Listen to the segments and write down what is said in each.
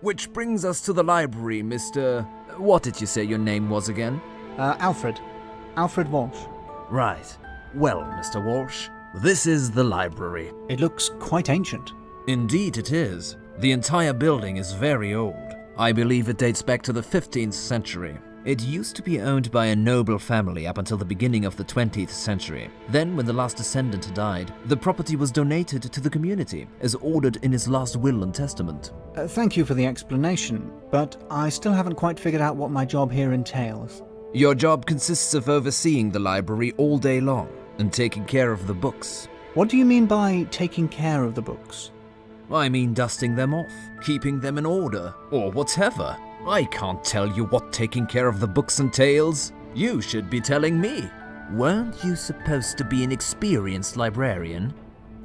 Which brings us to the library, Mr. What did you say your name was again? Uh, Alfred. Alfred Walsh. Right. Well, Mr. Walsh, this is the library. It looks quite ancient. Indeed, it is. The entire building is very old. I believe it dates back to the 15th century. It used to be owned by a noble family up until the beginning of the 20th century. Then, when the last descendant died, the property was donated to the community, as ordered in his last will and testament. Uh, thank you for the explanation, but I still haven't quite figured out what my job here entails. Your job consists of overseeing the library all day long and taking care of the books. What do you mean by taking care of the books? I mean dusting them off, keeping them in order, or whatever. I can't tell you what taking care of the books entails. You should be telling me. Weren't you supposed to be an experienced librarian?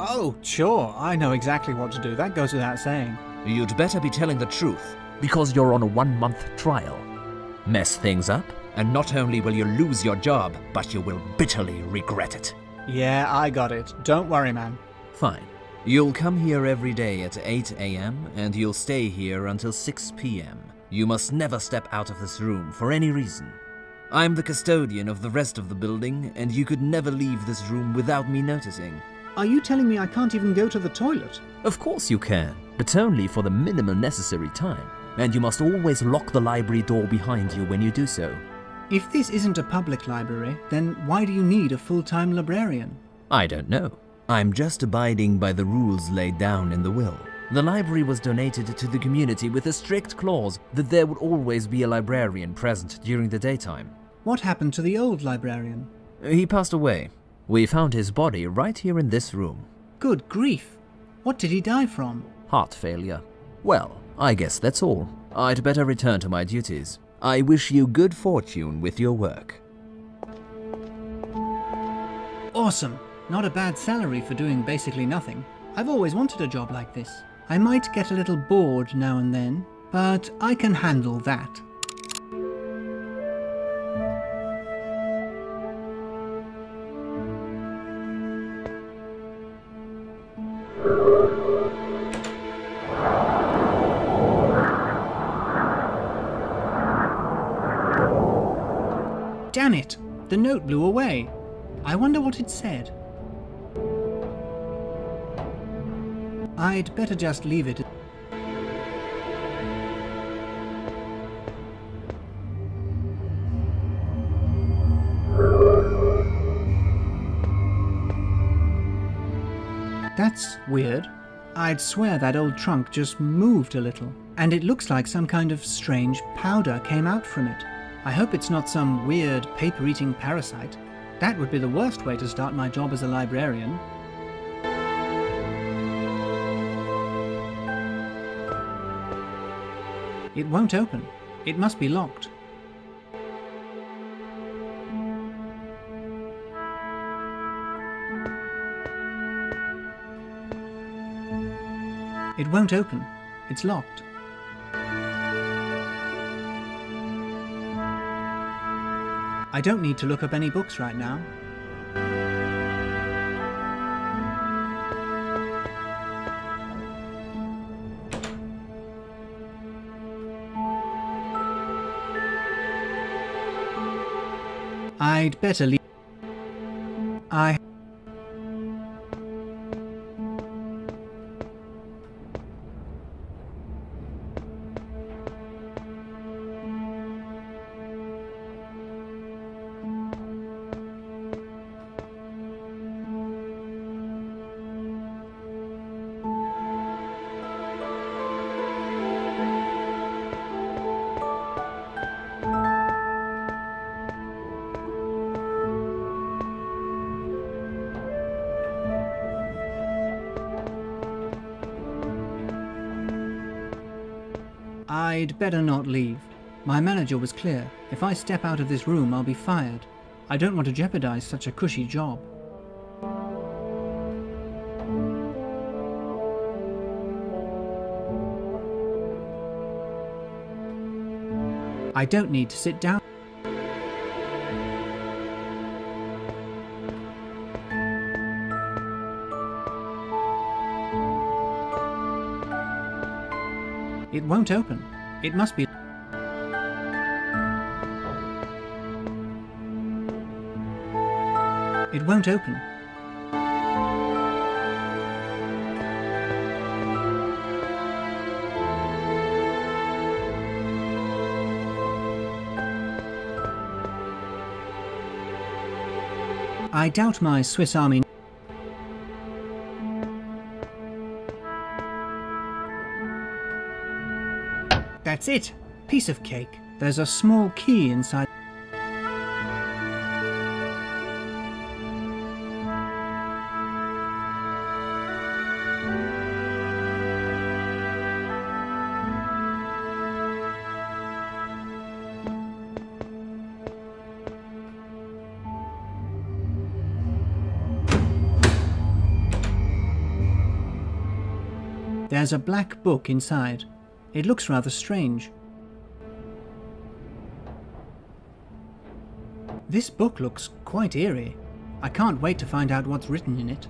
Oh, sure, I know exactly what to do. That goes without saying. You'd better be telling the truth, because you're on a one month trial. Mess things up, and not only will you lose your job, but you will bitterly regret it. Yeah, I got it. Don't worry, man. Fine. You'll come here every day at 8 am, and you'll stay here until 6 pm. You must never step out of this room for any reason. I'm the custodian of the rest of the building, and you could never leave this room without me noticing. Are you telling me I can't even go to the toilet? Of course you can, but only for the minimum necessary time. And you must always lock the library door behind you when you do so. If this isn't a public library, then why do you need a full-time librarian? I don't know. I'm just abiding by the rules laid down in the will. The library was donated to the community with a strict clause that there would always be a librarian present during the daytime. What happened to the old librarian? He passed away. We found his body right here in this room. Good grief. What did he die from? Heart failure. Well, I guess that's all. I'd better return to my duties. I wish you good fortune with your work. Awesome. Not a bad salary for doing basically nothing. I've always wanted a job like this. I might get a little bored now and then, but I can handle that. Damn it! The note blew away. I wonder what it said. I'd better just leave it. That's weird. I'd swear that old trunk just moved a little, and it looks like some kind of strange powder came out from it. I hope it's not some weird paper-eating parasite. That would be the worst way to start my job as a librarian. It won't open. It must be locked. It won't open. It's locked. I don't need to look up any books right now. I'd better leave. I'd better not leave. My manager was clear. If I step out of this room, I'll be fired. I don't want to jeopardize such a cushy job. I don't need to sit down. It won't open. It must be... It won't open. I doubt my Swiss Army That's it. Piece of cake. There's a small key inside. There's a black book inside. It looks rather strange. This book looks quite eerie. I can't wait to find out what's written in it.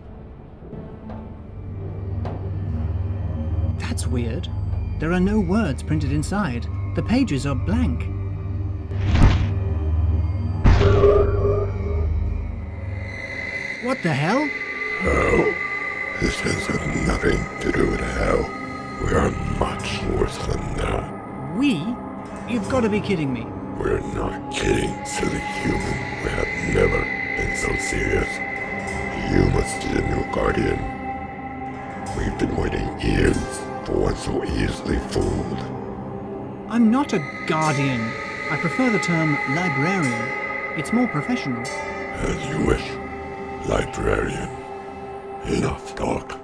That's weird. There are no words printed inside. The pages are blank. What the hell? Hell? This has nothing to do with hell. We are much worse than that. We? You've got to be kidding me. We're not kidding, silly human. We have never been so serious. You must be the new guardian. We've been waiting years for one so easily fooled. I'm not a guardian. I prefer the term librarian. It's more professional. As you wish, librarian. Enough talk.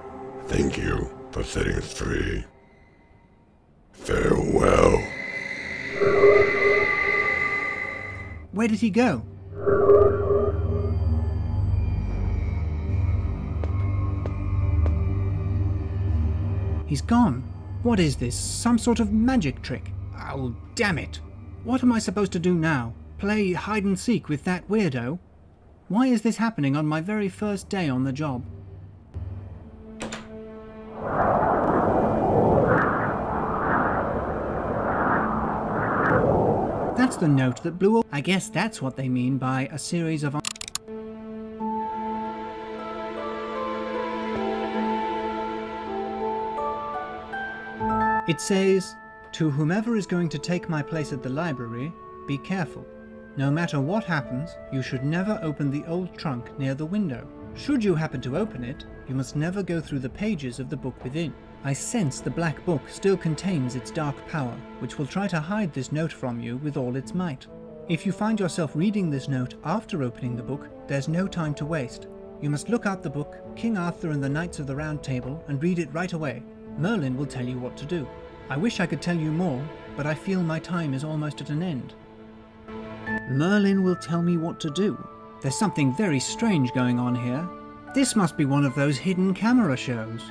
Thank you for setting us free. Farewell. Where did he go? He's gone. What is this? Some sort of magic trick? Oh, damn it. What am I supposed to do now? Play hide and seek with that weirdo? Why is this happening on my very first day on the job? That's the note that blew up. I guess that's what they mean by a series of... It says, To whomever is going to take my place at the library, be careful. No matter what happens, you should never open the old trunk near the window. Should you happen to open it, you must never go through the pages of the book within. I sense the black book still contains its dark power, which will try to hide this note from you with all its might. If you find yourself reading this note after opening the book, there's no time to waste. You must look out the book, King Arthur and the Knights of the Round Table, and read it right away. Merlin will tell you what to do. I wish I could tell you more, but I feel my time is almost at an end. Merlin will tell me what to do. There's something very strange going on here. This must be one of those hidden camera shows.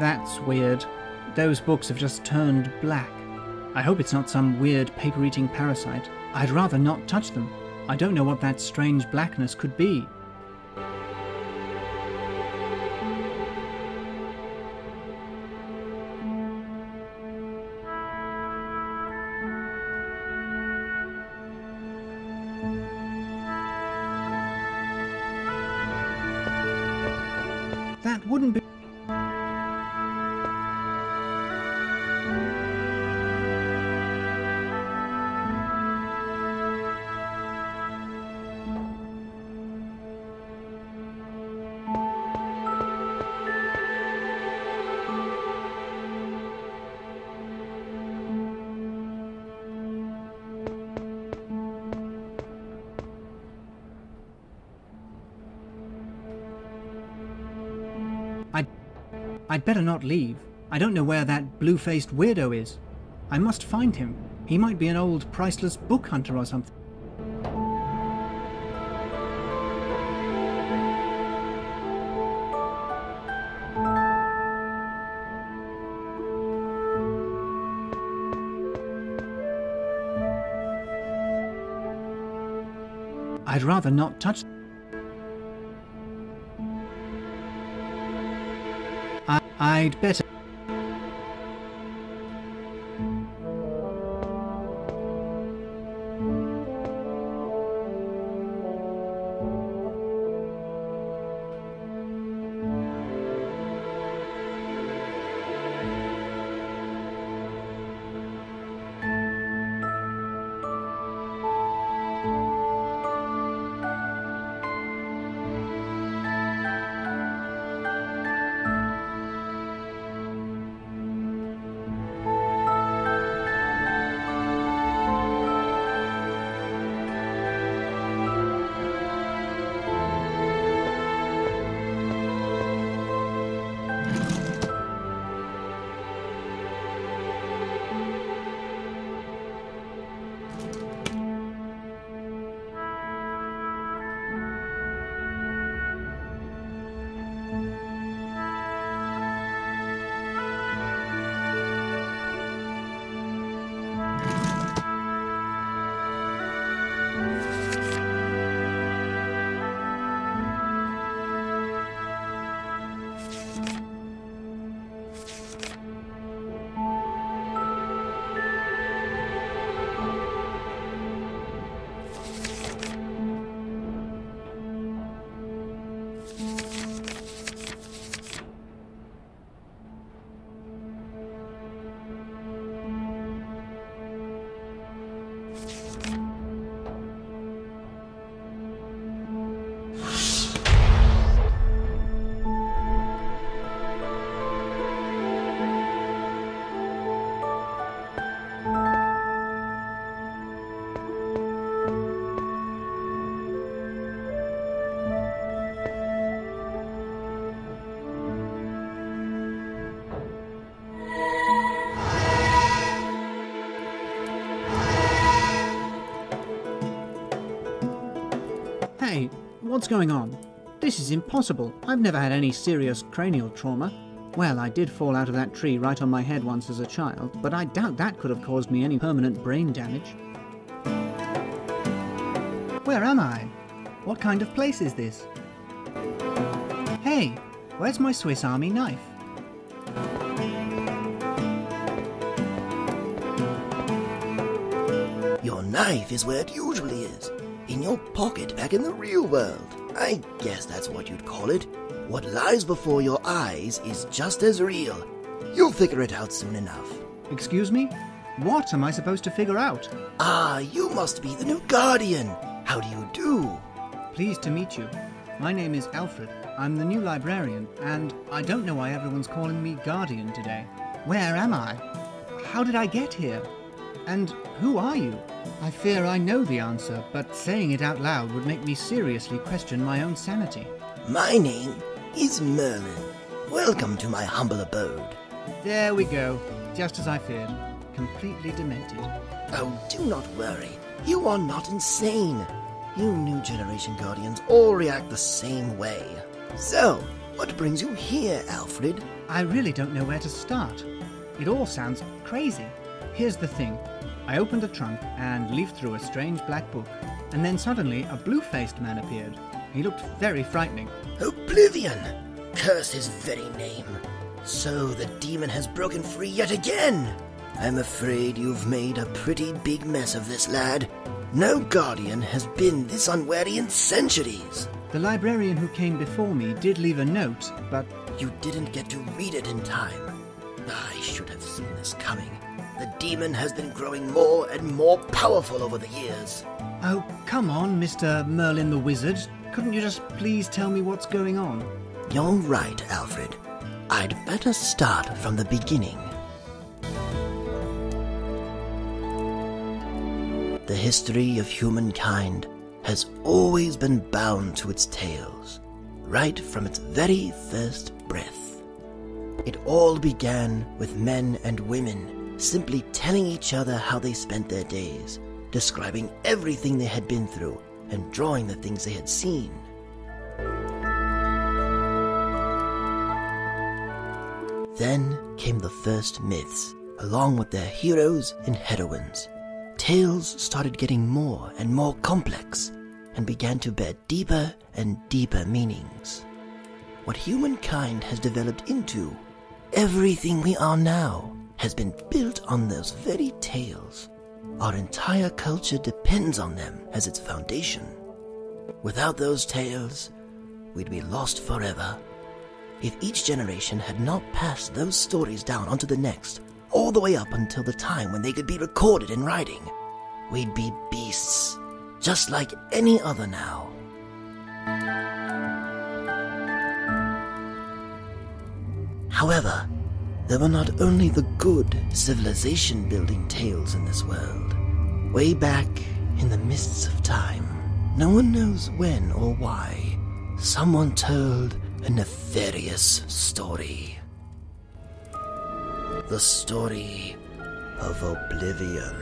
That's weird. Those books have just turned black. I hope it's not some weird paper-eating parasite. I'd rather not touch them. I don't know what that strange blackness could be. That wouldn't be... I'd better not leave. I don't know where that blue faced weirdo is. I must find him. He might be an old priceless book hunter or something. I'd rather not touch. I'd better. What's going on? This is impossible. I've never had any serious cranial trauma. Well, I did fall out of that tree right on my head once as a child, but I doubt that could have caused me any permanent brain damage. Where am I? What kind of place is this? Hey, where's my Swiss Army knife? Your knife is where it usually is. In your pocket back in the real world. I guess that's what you'd call it. What lies before your eyes is just as real. You'll figure it out soon enough. Excuse me? What am I supposed to figure out? Ah, you must be the new Guardian. How do you do? Pleased to meet you. My name is Alfred. I'm the new librarian, and I don't know why everyone's calling me Guardian today. Where am I? How did I get here? And who are you? I fear I know the answer, but saying it out loud would make me seriously question my own sanity. My name is Merlin. Welcome to my humble abode. There we go, just as I feared. Completely demented. Oh, do not worry. You are not insane. You new generation guardians all react the same way. So, what brings you here, Alfred? I really don't know where to start. It all sounds crazy. Here's the thing I opened a trunk and leafed through a strange black book, and then suddenly a blue faced man appeared. He looked very frightening. Oblivion! Curse his very name. So the demon has broken free yet again. I'm afraid you've made a pretty big mess of this, lad. No guardian has been this unwary in centuries. The librarian who came before me did leave a note, but You didn't get to read it in time. I should have seen this coming. The demon has been growing more and more powerful over the years. oh, come on, Mr. Merlin the Wizard. Couldn't you just please tell me what's going on? You're right, Alfred. I'd better start from the beginning. The history of humankind has always been bound to its tales, right from its very first breath. It all began with men and women simply telling each other how they spent their days, describing everything they had been through, and drawing the things they had seen. Then came the first myths, along with their heroes and heroines. Tales started getting more and more complex and began to bear deeper and deeper meanings. What humankind has developed into, everything we are now, has been built on those very tales. Our entire culture depends on them as its foundation. Without those tales, we'd be lost forever. If each generation had not passed those stories down onto the next, all the way up until the time when they could be recorded in writing, we'd be beasts, just like any other now. However, there were not only the good civilization building tales in this world. Way back in the mists of time, no one knows when or why, someone told a nefarious story. The story of Oblivion.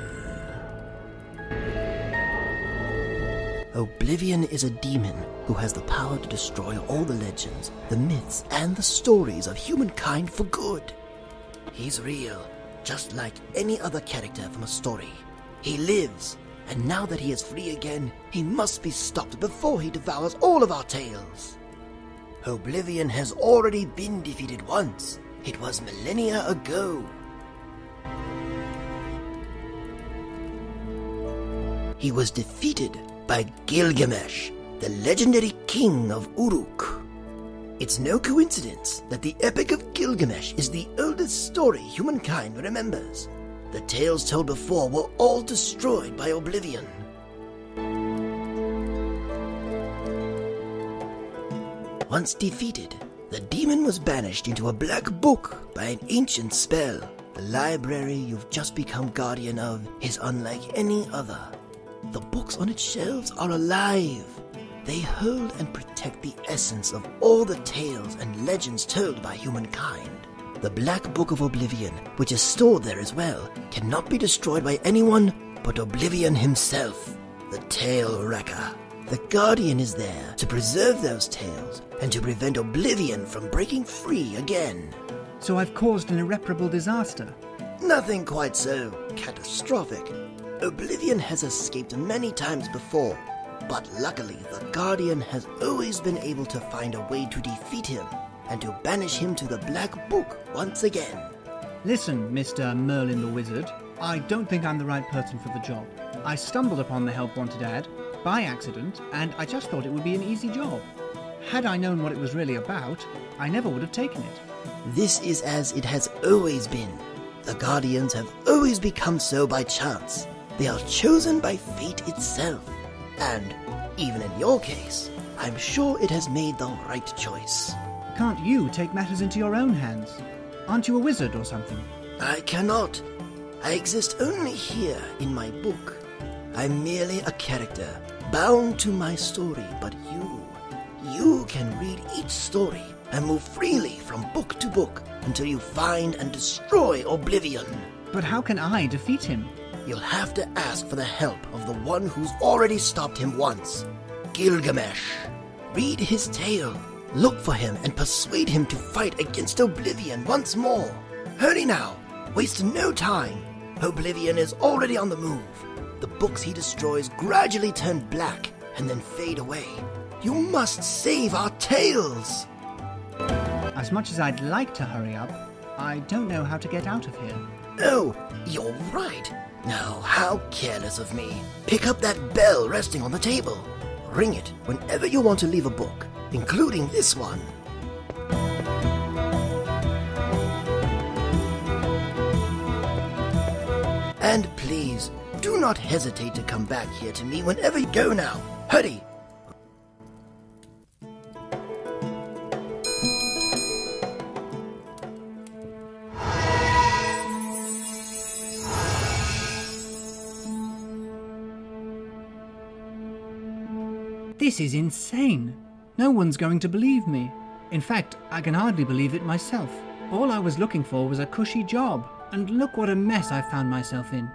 Oblivion is a demon who has the power to destroy all the legends, the myths, and the stories of humankind for good. He's real, just like any other character from a story. He lives, and now that he is free again, he must be stopped before he devours all of our tales. Oblivion has already been defeated once. It was millennia ago. He was defeated by Gilgamesh, the legendary king of Uruk. It's no coincidence that the Epic of Gilgamesh is the oldest story humankind remembers. The tales told before were all destroyed by Oblivion. Once defeated, the demon was banished into a black book by an ancient spell. The library you've just become guardian of is unlike any other. The books on its shelves are alive. They hold and protect the essence of all the tales and legends told by humankind. The Black Book of Oblivion, which is stored there as well, cannot be destroyed by anyone but Oblivion himself, the Tale Wrecker. The Guardian is there to preserve those tales and to prevent Oblivion from breaking free again. So I've caused an irreparable disaster. Nothing quite so catastrophic. Oblivion has escaped many times before, but luckily the Guardian has always been able to find a way to defeat him and to banish him to the Black Book once again. Listen, Mr. Merlin the Wizard, I don't think I'm the right person for the job. I stumbled upon the Help Wanted ad by accident, and I just thought it would be an easy job. Had I known what it was really about, I never would have taken it. This is as it has always been. The Guardians have always become so by chance. They are chosen by fate itself. And, even in your case, I'm sure it has made the right choice. Can't you take matters into your own hands? Aren't you a wizard or something? I cannot. I exist only here in my book. I'm merely a character, bound to my story, but you, you can read each story and move freely from book to book until you find and destroy Oblivion. But how can I defeat him? You'll have to ask for the help of the one who's already stopped him once Gilgamesh. Read his tale, look for him, and persuade him to fight against Oblivion once more. Hurry now, waste no time. Oblivion is already on the move. The books he destroys gradually turn black and then fade away. You must save our tales! As much as I'd like to hurry up, I don't know how to get out of here. Oh, you're right. Now, how careless of me. Pick up that bell resting on the table. Ring it whenever you want to leave a book, including this one. And please, do not hesitate to come back here to me whenever you go now. Hurry! This is insane. No one's going to believe me. In fact, I can hardly believe it myself. All I was looking for was a cushy job, and look what a mess I found myself in.